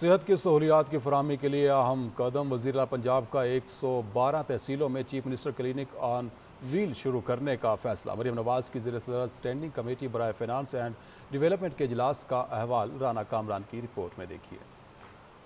صحت کی سہولیات کی فراہمی کے لیے اہم قدم وزیر پنجاب کا ایک سو بارہ تحصیلوں میں chief minister clinic on wheel شروع کرنے کا فیصلہ۔ مریم نواز کی زیر صدارت سٹینڈنگ کمیٹی برائے فینانس اینڈ ڈیولپمنٹ کے اجلاس کا احوال رانا کامران کی رپورٹ میں دیکھیے۔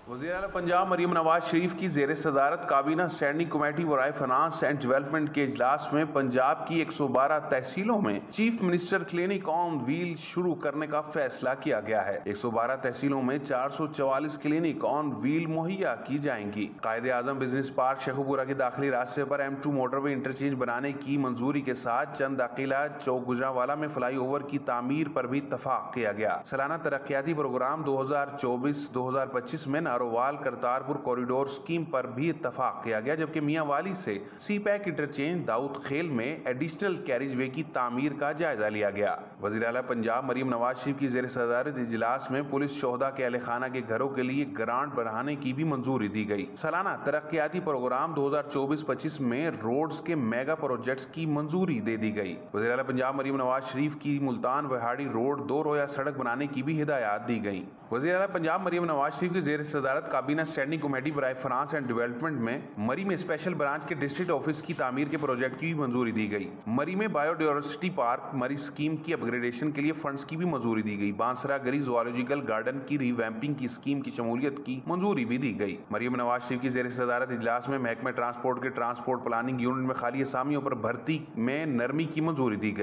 وزیر اعلی پنجاب مریم نواز شریف کی زیر صدارت کابینہ سٹینڈنگ کمیٹی برائے فنانس اینڈ ڈیولپمنٹ کے اجلاس میں پنجاب کی ایک سو بارہ تحصیلوں میں chief minister clinic on wheel شروع کرنے کا فیصلہ کیا گیا ہے۔ ایک سو بارہ تحصیلوں میں چار سو چوالیس کلینک آن ویل مہیا کی جائیں گی۔ قائد اعظم بزنس پارک شیخوپورہ کے داخلی راستے پر M two motorway interchange بنانے کی منظوری کے ساتھ چند عقیلہ چوک گجراوالا میں فلائی اوور کی تعمیر پر بھی اتفاق کیا گیا۔ سالانہ ترقیاتی پروگرام دو ہزار چوبیس دو ہزار پچیس میں ناروال کرتارپور کوریڈور سکیم پر بھی اتفاق کیا گیا، جبکہ میاں والی سے CPEC interchange Daud Khel میں ایڈیشنل کیریج وے کی تعمیر کا جائزہ لیا گیا۔ وزیر اعلیٰ پنجاب مریم نواز شریف کی زیر صدارت اجلاس میں پولیس شہدہ کے اہل خانہ کے گھروں کے لیے گرانٹ بڑھانے کی بھی منظوری دی گئی۔ سالانہ ترقیاتی پروگرام دو ہزار چوبیس پچیس میں روڈز کے میگا پروجیکٹس کی منظوری دے دی گئی۔ وزیر اعلیٰ پنجاب مریم نواز شریف کی ملتان وہاڑی روڈ دو رویا سڑک بنانے کی بھی ہدایات دی گئی وزیر اعلیٰ پنجاب مریم نواز شریف کی زیر صدارت کابینہ سٹینڈنگ کمیٹی برائے فرانس اینڈ ڈیولپمنٹ میں مری میں اسپیشل برانچ کے ڈسٹرکٹ آفس کی تعمیر کے پروجیکٹ کی بھی منظوری دی گئی۔ مری میں biodiversity park Murree scheme کی اپگریڈیشن کے لیے فنڈز کی بھی منظوری دی گئی۔ بانسرا گری زوالوجیکل گارڈن کی ری ویمپنگ کی سکیم کی شمولیت کی منظوری بھی دی گئی۔ مریم نواز شریف کی زیر صدارت اجلاس میں محکمہ ٹرانسپورٹ کے ٹرانسپورٹ پلاننگ یونٹ میں خالی اسامیوں پر بھرتی میں نرمی کی منظوری دی گئی۔